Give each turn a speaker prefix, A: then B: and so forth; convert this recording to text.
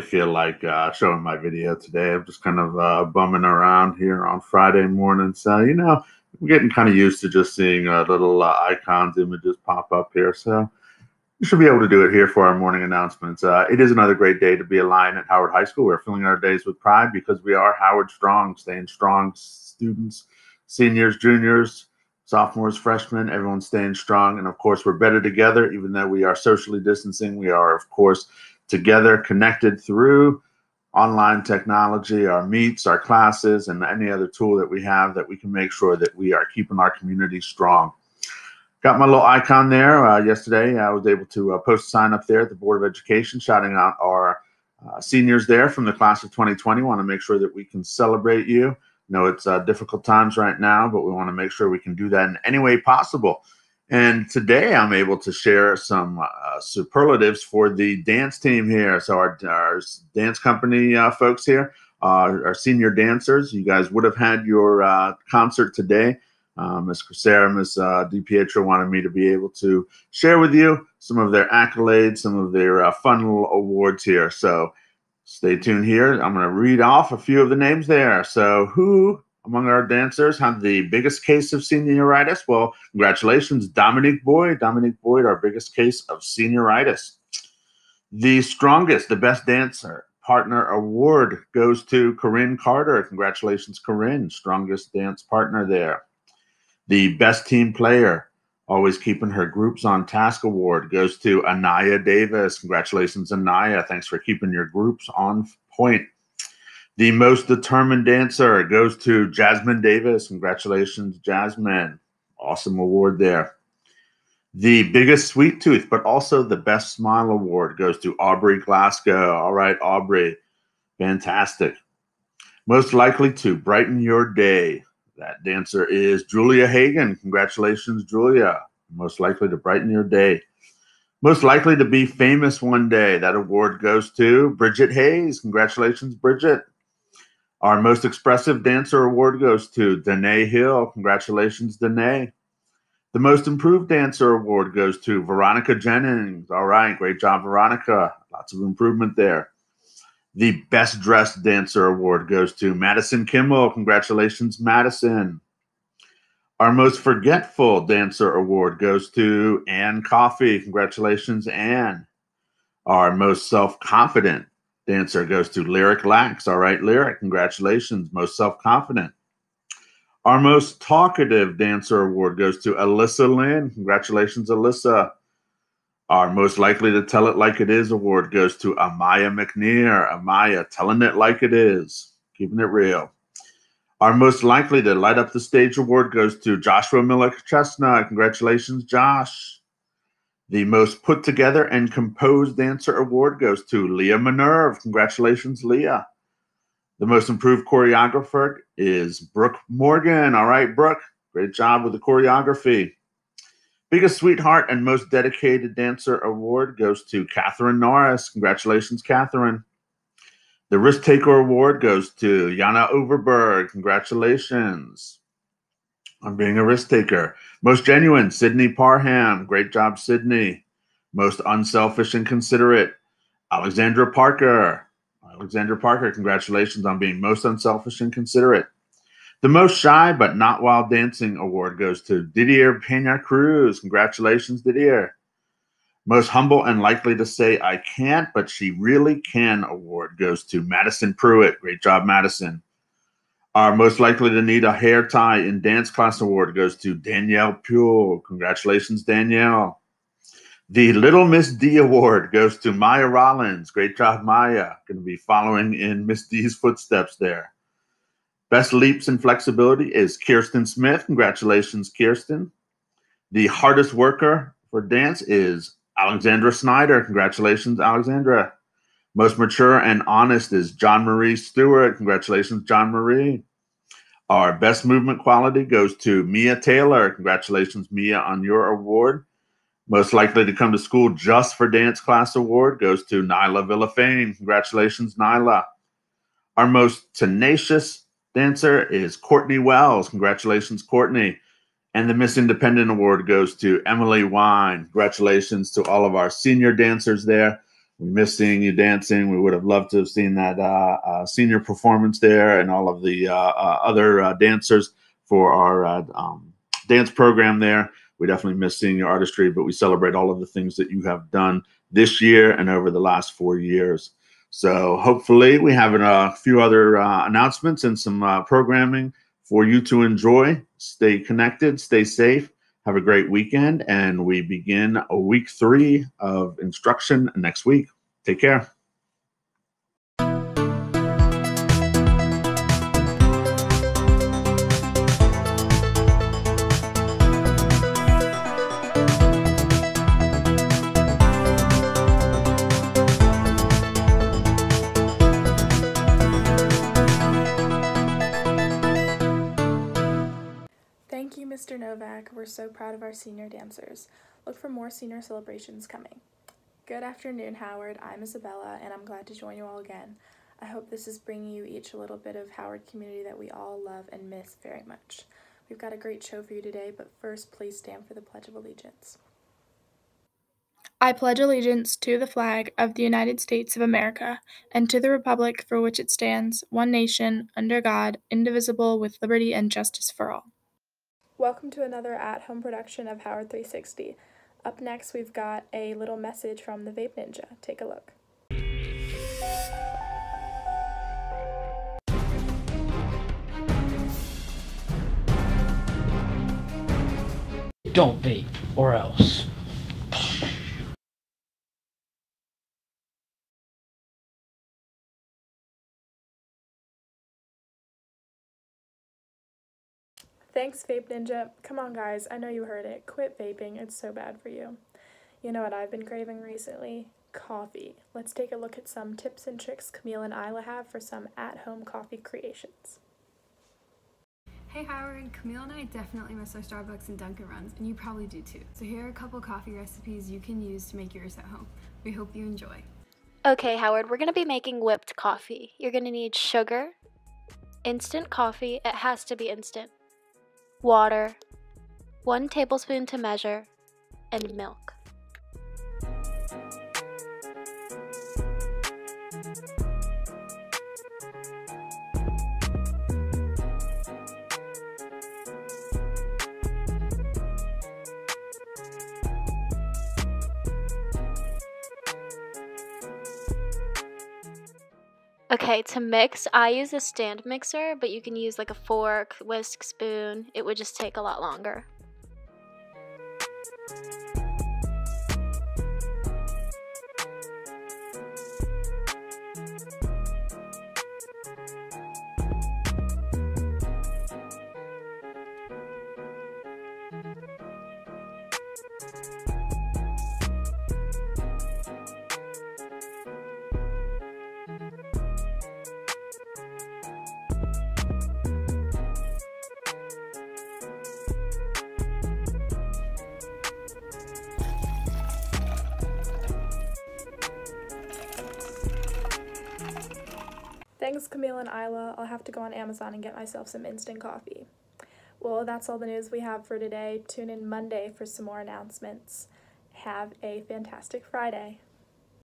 A: feel like uh, showing my video today. I'm just kind of uh, bumming around here on Friday morning. So, you know, I'm getting kind of used to just seeing uh, little uh, icons, images pop up here. So, you should be able to do it here for our morning announcements. Uh, it is another great day to be a Lion at Howard High School. We're filling our days with pride because we are Howard Strong, staying strong students, seniors, juniors, sophomores, freshmen, everyone's staying strong. And of course, we're better together, even though we are socially distancing. We are, of course, together, connected through online technology, our meets, our classes, and any other tool that we have that we can make sure that we are keeping our community strong. Got my little icon there. Uh, yesterday, I was able to uh, post a sign up there at the Board of Education shouting out our uh, seniors there from the class of 2020. Want to make sure that we can celebrate you. know it's uh, difficult times right now, but we want to make sure we can do that in any way possible. And today I'm able to share some uh, superlatives for the dance team here. So our, our dance company uh, folks here, uh, our senior dancers, you guys would have had your uh, concert today. Uh, Ms. Crisera, Ms. Uh, DiPietro wanted me to be able to share with you some of their accolades, some of their fun little awards here. So stay tuned here. I'm going to read off a few of the names there. So who among our dancers had the biggest case of senioritis? Well, congratulations, Dominique Boyd. Dominique Boyd, our biggest case of senioritis. The strongest, the best dancer partner award goes to Corinne Carter. Congratulations, Corinne, strongest dance partner there. The best team player, always keeping her groups on task award goes to Anaya Davis. Congratulations, Anaya. Thanks for keeping your groups on point. The most determined dancer goes to Jasmine Davis. Congratulations, Jasmine. Awesome award there. The biggest sweet tooth, but also the best smile award goes to Aubrey Glasgow. All right, Aubrey. Fantastic. Most likely to brighten your day. That dancer is Julia Hagan. Congratulations, Julia. Most likely to brighten your day. Most likely to be famous one day. That award goes to Bridget Hayes. Congratulations, Bridget. Our most expressive dancer award goes to Danae Hill. Congratulations, Danae. The most improved dancer award goes to Veronica Jennings. All right, great job, Veronica. Lots of improvement there. The best dressed dancer award goes to Madison Kimmel. Congratulations, Madison. Our most forgetful dancer award goes to Ann Coffey. Congratulations, Ann. Our most self confident dancer goes to Lyric Lax. All right, Lyric, congratulations. Most self confident. Our most talkative dancer award goes to Alyssa Lynn. Congratulations, Alyssa. Our most likely to tell it like it is award goes to Amaya McNear. Amaya, telling it like it is, keeping it real. Our most likely to light up the stage award goes to Joshua Miller Chestnut. Congratulations, Josh. The most put together and composed dancer award goes to Leah Minerve. Congratulations, Leah. The most improved choreographer is Brooke Morgan. All right, Brooke, great job with the choreography. Biggest sweetheart and most dedicated dancer award goes to Catherine Norris. Congratulations, Catherine. The risk taker award goes to Yana Overberg. Congratulations on being a risk taker. Most genuine, Sydney Parham. Great job, Sydney. Most unselfish and considerate, Alexandra Parker. Alexandra Parker, congratulations on being most unselfish and considerate. The most shy but not while dancing award goes to Didier Pena Cruz. Congratulations, Didier. Most humble and likely to say I can't, but she really can award goes to Madison Pruitt. Great job, Madison. Our most likely to need a hair tie in dance class award goes to Danielle Pule. Congratulations, Danielle. The Little Miss D award goes to Maya Rollins. Great job, Maya. Going to be following in Miss D's footsteps there. Best leaps and flexibility is Kirsten Smith. Congratulations, Kirsten. The hardest worker for dance is Alexandra Snyder. Congratulations, Alexandra. Most mature and honest is John Marie Stewart. Congratulations, John Marie. Our best movement quality goes to Mia Taylor. Congratulations, Mia, on your award. Most likely to come to school just for dance class award goes to Nyla Villafane. Congratulations, Nyla. Our most tenacious dancer is Courtney Wells. Congratulations, Courtney. And the Miss Independent Award goes to Emily Wine. Congratulations to all of our senior dancers there we miss seeing you dancing. We would have loved to have seen that uh, uh, senior performance there and all of the uh, uh, other uh, dancers for our um, dance program there. We definitely miss seeing your artistry, but we celebrate all of the things that you have done this year and over the last four years. So hopefully we have a few other announcements and some programming for you to enjoy. Stay connected, stay safe, have a great weekend, and we begin a week three of instruction next week. Take care.
B: We're so proud of our senior dancers. Look for more senior celebrations coming. Good afternoon, Howard. I'm Isabella, and I'm glad to join you all again. I hope this is bringing you each a little bit of Howard community that we all love and miss very much. We've got a great show for you today, but first, please stand for the Pledge of Allegiance.
C: I pledge allegiance to the flag of the United States of America and to the republic for which it stands, one nation, under God, indivisible, with liberty and justice for all.
B: Welcome to another at home production of Howard 360. Up next, we've got a little message from the Vape Ninja. Take a look.
D: Don't vape, or else.
B: Thanks, Vape Ninja. Come on, guys. I know you heard it. Quit vaping. It's so bad for you. You know what I've been craving recently? Coffee. Let's take a look at some tips and tricks Camille and Isla have for some at home coffee creations.
E: Hey Howard, Camille and I definitely miss our Starbucks and Dunkin' runs, and you probably do too. So here are a couple coffee recipes you can use to make yours at home. We hope you enjoy.
F: Okay, Howard, we're gonna be making whipped coffee. You're gonna need sugar, instant coffee, it has to be instant water, 1 tablespoon to measure, and milk. Okay, to mix, I use a stand mixer, but you can use like a fork, whisk, spoon. It would just take a lot longer.
B: Thanks, Camille and Isla. I'll have to go on Amazon and get myself some instant coffee. Well, that's all the news we have for today. Tune in Monday for some more announcements. Have a fantastic Friday.